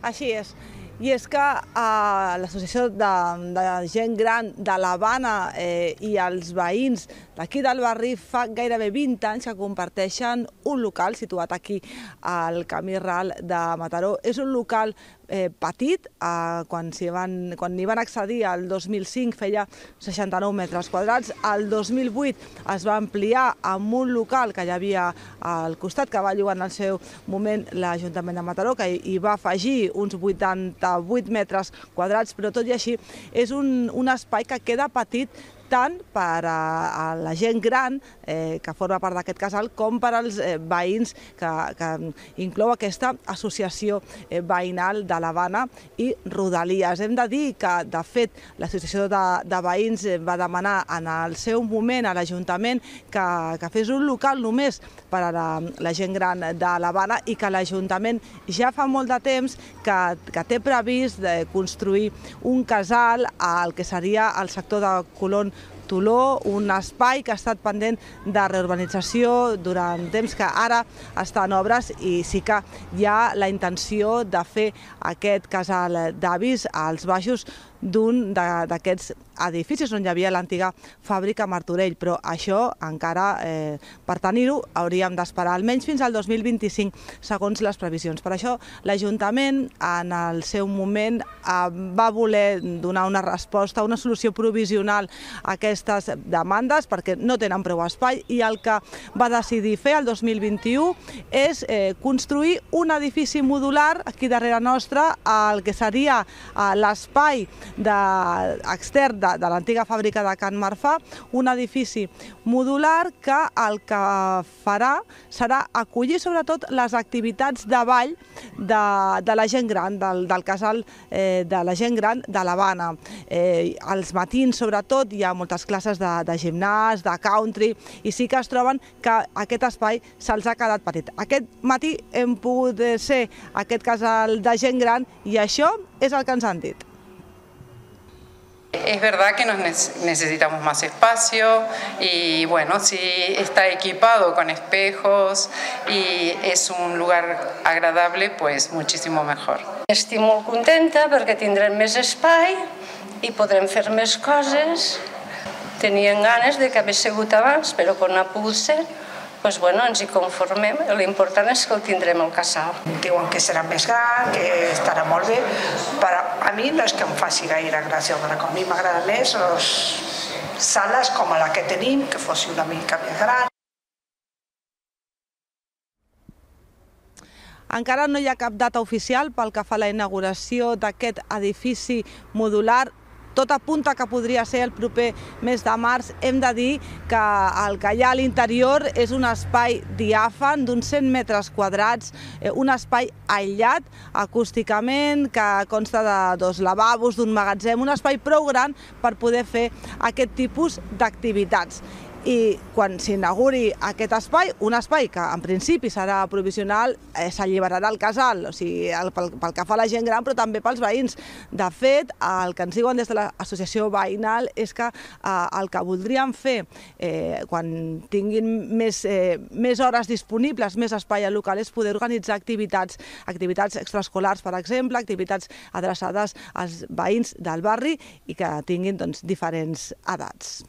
Així és. I és que eh, l'Associació de, de Gent Gran de l'Havana eh, i els veïns d'aquí del barri fa gairebé 20 anys que comparteixen un local situat aquí al Camí Ral de Mataró. És un local eh, petit, eh, quan, van, quan hi van accedir al 2005 feia 69 metres quadrats, al 2008 es va ampliar amb un local que hi havia al costat, que va llogar en el seu moment l'Ajuntament de Mataró, que hi va afegir uns 88 metres quadrats, però tot i així és un, un espai que queda petit tant per a, a la gent gran eh, que forma part d'aquest casal com per als eh, veïns que, que inclou aquesta associació eh, veïnal de l'Havana i Rodalies. Hem de dir que, de fet, l'associació de, de veïns eh, va demanar en el seu moment a l'Ajuntament que, que fes un local només per a la, la gent gran de l'Havana i que l'Ajuntament ja fa molt de temps que, que té previst de construir un casal al que seria el sector de Colón Toló, un espai que ha estat pendent de reurbanització durant temps que ara està en obres i sí que hi ha la intenció de fer aquest casal d'avis als baixos d'un d'aquests edificis on hi havia l'antiga fàbrica Martorell, però això encara, eh, per tenir-ho, hauríem d'esperar almenys fins al 2025, segons les previsions. Per això l'Ajuntament, en el seu moment, eh, va voler donar una resposta, una solució provisional a aquestes demandes, perquè no tenen prou espai, i el que va decidir fer el 2021 és eh, construir un edifici modular aquí darrere nostre, el que seria eh, l'espai de, extern de, de l'antiga fàbrica de Can Marfà, un edifici modular que el que farà serà acollir sobretot les activitats de ball de, de la gent gran, del, del casal eh, de la gent gran de l'Havana. Eh, als matins, sobretot, hi ha moltes classes de, de gimnàs, de country, i sí que es troben que aquest espai se'ls ha quedat petit. Aquest matí hem pogut ser aquest casal de gent gran i això és el que ens han dit. Es verdad que nos necesitamos más espacio y bueno, si está equipado con espejos y es un lugar agradable, pues muchísimo mejor. Estic molt contenta perquè tindrem més espai i podrem fer més coses. Tenien ganes de que hagués sigut abans, però quan no ha pues bueno, ens hi conformem. L'important és que el tindrem al casal. Diuen que serà més gran, que estarà molt bé, però a mi no és que em faci gaire gràcia, perquè a mi m'agrada més les sales com la que tenim, que fos una mica més gran. Encara no hi ha cap data oficial pel que fa a la inauguració d'aquest edifici modular tot apunta que podria ser el proper mes de març. Hem de dir que el que hi ha a l'interior és un espai diàfan d'uns 100 metres quadrats, eh, un espai aïllat acústicament, que consta de dos lavabos, d'un magatzem, un espai prou gran per poder fer aquest tipus d'activitats i quan s'inauguri aquest espai, un espai que en principi serà provisional, eh, s'alliberarà el casal, o sigui, el, pel, pel que fa a la gent gran, però també pels veïns. De fet, el que ens diuen des de l'associació veïnal és que eh, el que voldrien fer eh, quan tinguin més, eh, més hores disponibles, més espai al local, és poder organitzar activitats, activitats extraescolars, per exemple, activitats adreçades als veïns del barri i que tinguin doncs, diferents edats.